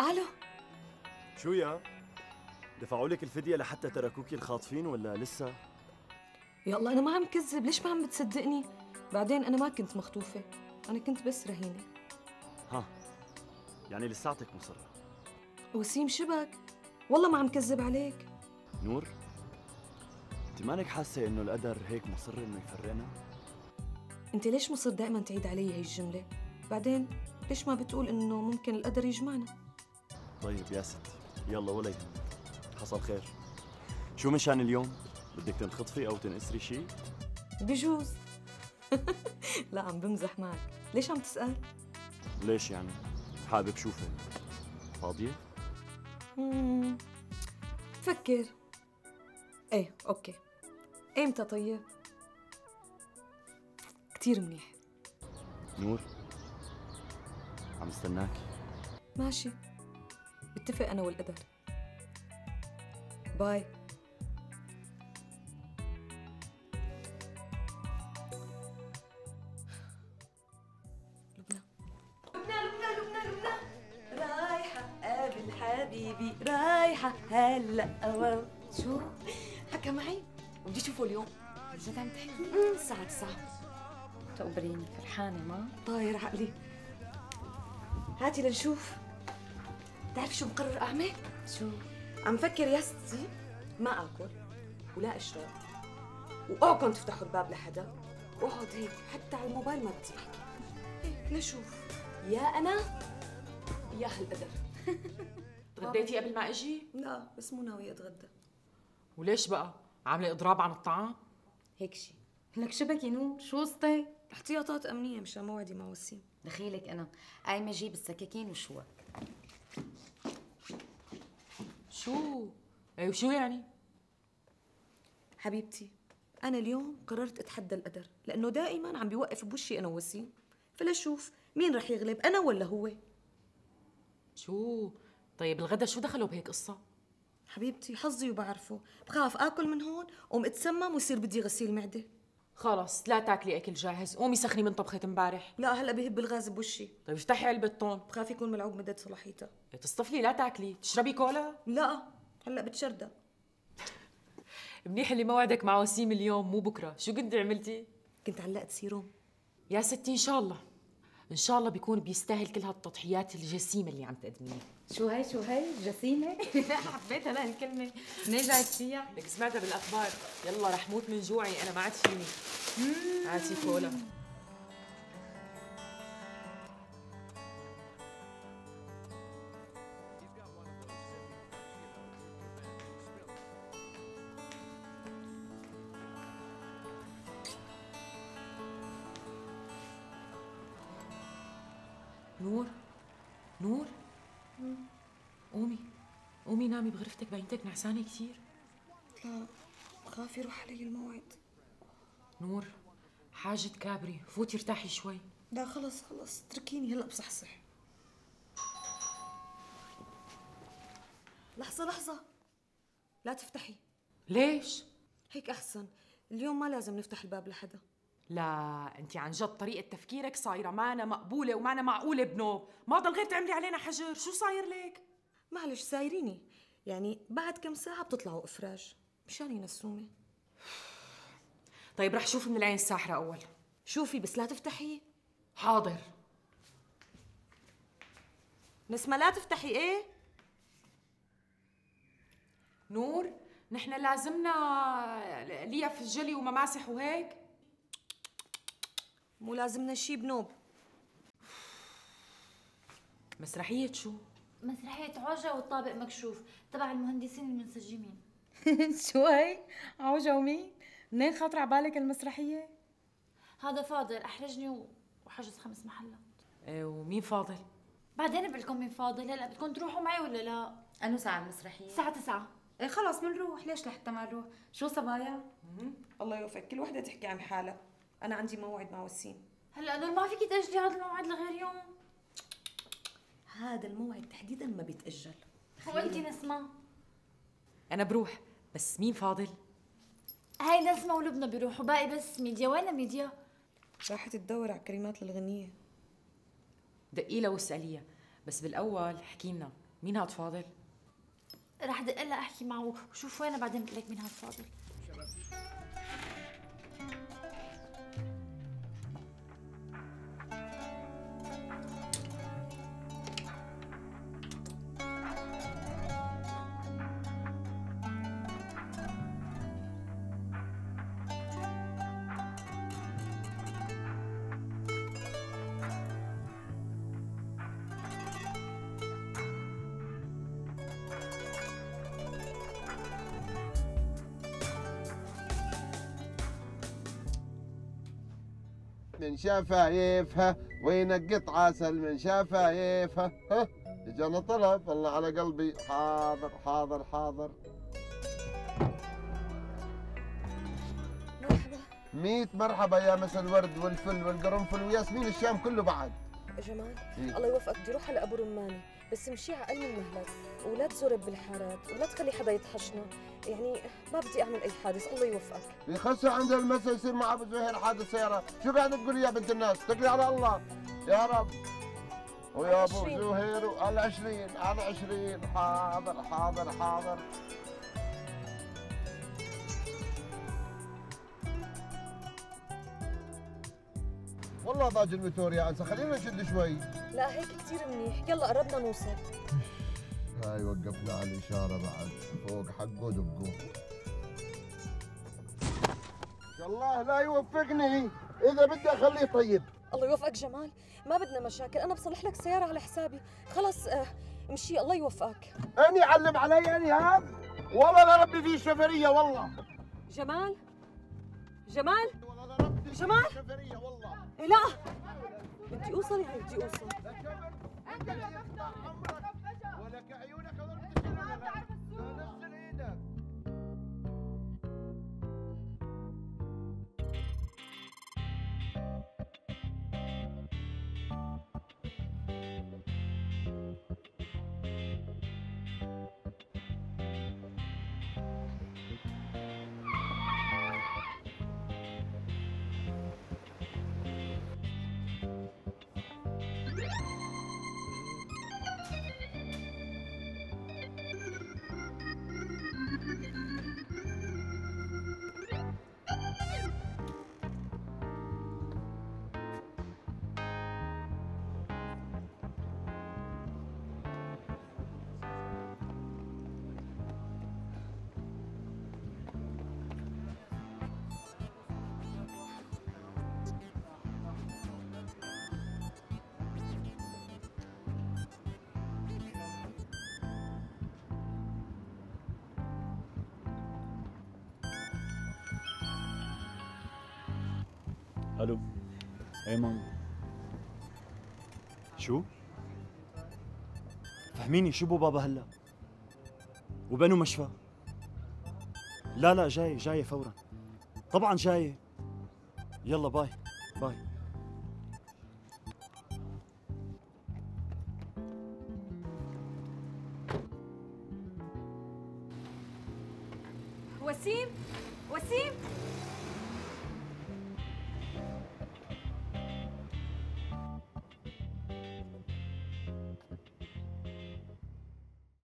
ألو؟ شو يا؟ دفعوا لك الفدية لحتى تركوكي الخاطفين ولا لسه؟ يلا أنا ما عم كذب. ليش ما عم بتصدقني؟ بعدين أنا ما كنت مخطوفة. أنا كنت بس رهينة. ها يعني لساتك مصرة. وسيم شبك. والله ما عم كذب عليك. نور أنت مانك حاسة إنه القدر هيك مصر إنه يفرقنا؟ أنت ليش مصر دائما تعيد علي هي الجملة؟ بعدين ليش ما بتقول إنه ممكن القدر يجمعنا؟ طيب يا ستي يلا ولا يهمك حصل خير شو مشان اليوم؟ بدك تنخطفي أو تنقسري شيء؟ بجوز لا عم بمزح معك ليش عم تسأل؟ ليش يعني؟ حابب شوفك فاضية؟ مم. فكر إيه أوكي إمتى طيب؟ كتير منيح نور عم استناكي ماشي بتفق أنا والقدر. باي. لبنى لبنى لبنى لبنى لبنى رايحة قابل حبيبي رايحة هلا. أواو شو؟ حكى معي. بدي اشوفه اليوم. جد عم تحكي؟ الساعة 9 تقبريني فرحانة ما؟ طاير عقلي. هاتي لنشوف. بتعرفي شو مقرر أعمل؟ شو؟ عم فكر يا ستي ما آكل ولا أشرب واوعكم تفتحوا الباب لحدا واقعد هيك حتى على الموبايل ما بدي أحكي هيك لشوف يا أنا يا هالقدر تغديتي قبل ما أجي؟ لا بس مو ناوية أتغدى وليش بقى؟ عاملة إضراب عن الطعام؟ هيك شي لك شبكي نور شو قصتك؟ احتياطات أمنية مشان موعدي مع وسيم دخيلك أنا قايمة أجيب السكاكين والشوك شو؟ إيه وشو يعني؟ حبيبتي أنا اليوم قررت أتحدى القدر لأنه دائما عم بيوقف بوشي أنا ووسيم فلشوف مين رح يغلب أنا ولا هو شو؟ طيب الغدا شو دخلوا بهيك قصة؟ حبيبتي حظي وبعرفه بخاف آكل من هون قوم اتسمم ويصير بدي غسيل معدة خلص لا تاكلي أكل جاهز، قومي سخني من طبخة امبارح، لا هلأ بهب الغاز بوشي طيب افتحي علبة طون، بخاف يكون ملعوب مدة صلاحيتها إيه تصطفلي لا تاكلي، تشربي كولا؟ لا هلأ بتشردى منيح اللي موعدك مع وسيم اليوم مو بكرة، شو كنتي عملتي؟ كنت علقت سيروم. يا ستي إن شاء الله. إن شاء الله بيكون بيستاهل كل هالتضحيات الجسيمة اللي عم تقدميها. شو هي شو هي؟ جسيمة؟ حبيت هلا الكلمة. منين جايت فيها؟ لك سمعتها بالأخبار. يلا رح موت من جوعي أنا ما عاد فيني. هاتي كولا نور نور؟ قومي قومي نامي بغرفتك باينتك نعسانة كثير لا بخاف يروح علي الموعد. نور حاجة كابري فوتي ارتاحي شوي. لا خلص خلص اتركيني هلا بصحصح. لحظة لحظة. لا تفتحي. ليش؟ هيك أحسن. اليوم ما لازم نفتح الباب لحدا. لا انت عن جد طريقة تفكيرك صايرة معنا مقبولة ومعنا معقولة بنوب ما ضل غير تعملي علينا حجر. شو صاير لك؟ معلش سايريني. يعني بعد كم ساعة بتطلعوا إفراج؟ مشان ينسوني. طيب رح شوف من العين الساحرة أول. شوفي بس لا تفتحي. حاضر. نسمة لا تفتحي إيه؟ نور نحن لازمنا ليف جلي ومماسح وهيك. مو لازمنا شي بنوب مسرحية شو؟ مسرحية عوجة والطابق مكشوف تبع المهندسين المنسجمين شو هي؟ عوجة ومين؟ منين خاطر على بالك المسرحية؟ هذا فاضل أحرجني و- وحجز خمس محلات إيه ومين فاضل؟ بعدين بقول لكم مين فاضل هلا بدكم تروحوا معي ولا لا؟ أنو ساعة المسرحية؟ الساعة 9 إيه خلص بنروح ليش لحتى ما نروح؟ شو صبايا؟ الله يوفقك كل وحدة تحكي عن حالها أنا عندي موعد مع وسيم. هلا نور ما فيكي تأجلي هذا الموعد لغير يوم؟ هذا الموعد تحديدا ما بيتأجل. وانتي نسمة أنا بروح بس مين فاضل؟ هاي نسمة ولبنى بيروحوا باقي بس ميديا. وين ميديا؟ راحت تدور على كلمات للغنية دقي لها واسأليها بس بالأول حكي لنا مين هاد فاضل؟ رح دق لها أحكي معه وشوف وينها بعدين بقول لك مين هاد فاضل. من شفايفها وينقط عسل من شفايفها ها اجانا طلب الله على قلبي. حاضر حاضر حاضر. مرحبا. ميت مرحبا يا مس الورد والفل والقرنفل وياسمين الشام كله بعد. جمال إيه. الله يوفقك بدي أروح على ابو رماني. بس مشيها أقل من مهلك ولا تزور بالحارات ولا تخلي حدا يطحشنا يعني ما بدي أعمل أي حادث الله يوفقك. يخسر عند المسا يصير مع ابو زهير حادث سيارة. شو قاعد تقولي يا بنت الناس؟ تكلي على الله. يا رب. ويا أبو. زهير العشرين على عشرين. حاضر حاضر حاضر. والله ضاج الموتور يا انسه خلينا نشد شوي. لا هيك كثير منيح. يلا قربنا نوصل. هاي وقفنا على الإشارة بعد. فوق حقه دقوه الله لا يوفقني. إذا بدي أخليه طيب. الله يوفقك جمال. ما بدنا مشاكل. أنا بصلح لك سيارة على حسابي. خلص آه مشي. الله يوفقك. أني علم علي أني هاب والله لا ربي في شفرية والله. جمال؟ جمال؟ والله إيه لا. بدي أوصل يعني بدي أوصل. ولك عيونك هذول ألو إيه ماما شو؟ فهميني شو بو بابا هلا؟ وبنو مشفى؟ لا لا جاي جاي فورا طبعا جاي يلا bye bye وسيم وسيم